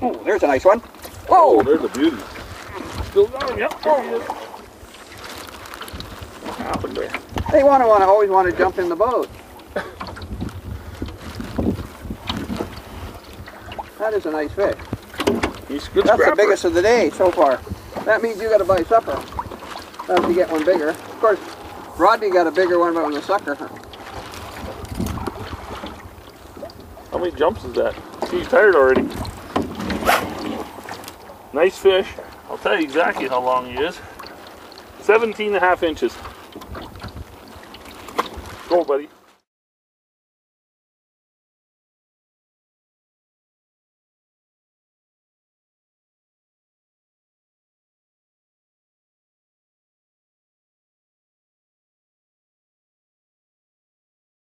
there. Oh, there's a nice one. Oh, Whoa! there's a beauty. Still got him, yep, there he is. What happened there? They want to want to always want to jump in the boat. That is a nice fish. He's good That's scrapper. the biggest of the day so far. That means you got to buy supper. Have to get one bigger. Of course, Rodney got a bigger one, but it was a sucker. How many jumps is that? He's tired already. Nice fish. I'll tell you exactly how long he is. 17 and a half inches. Go, buddy.